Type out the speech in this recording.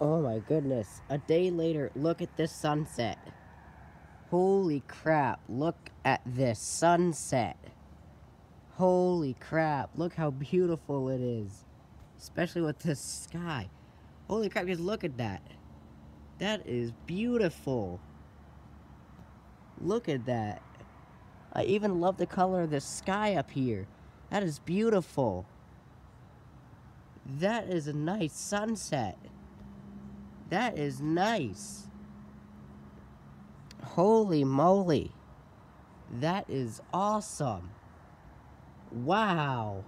Oh my goodness. A day later, look at this sunset. Holy crap, look at this sunset. Holy crap, look how beautiful it is. Especially with the sky. Holy crap, just look at that. That is beautiful. Look at that. I even love the color of the sky up here. That is beautiful. That is a nice sunset. That is nice. Holy moly. That is awesome. Wow.